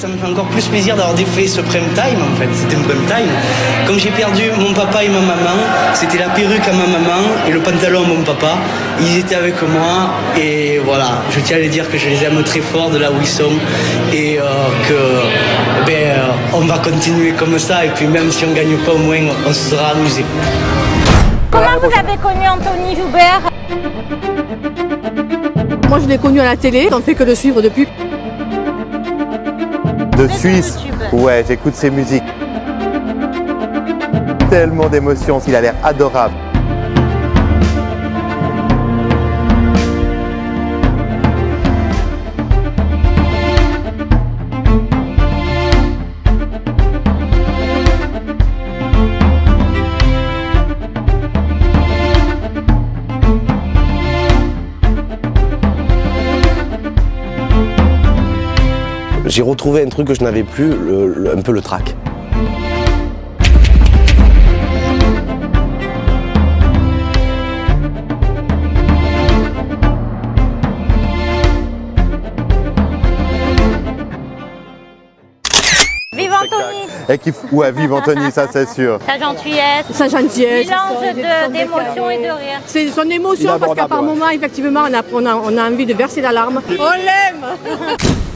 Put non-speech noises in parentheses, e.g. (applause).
Ça me fait encore plus plaisir d'avoir défait ce prime time en fait, c'était un prime time. Comme j'ai perdu mon papa et ma maman, c'était la perruque à ma maman et le pantalon à mon papa. Ils étaient avec moi et voilà, je tiens à les dire que je les aime très fort de là où ils sont et euh, que ben, euh, on va continuer comme ça et puis même si on gagne pas au moins on se sera amusé. Comment vous avez connu Anthony Joubert? Moi je l'ai connu à la télé, on ne fait que le suivre depuis. De Suisse, ouais, j'écoute ses musiques. Tellement d'émotions, il a l'air adorable. J'ai retrouvé un truc que je n'avais plus, le- le- un peu le trac. Vive Anthony Et qui, ouais, vive Anthony, ça c'est sûr. Sa gentillesse, Sa gentillesse. mélange de- d'émotion et de rire. C'est son émotion parce qu'à par moment, effectivement, on a, on a- on a envie de verser la larme. On l'aime (laughs)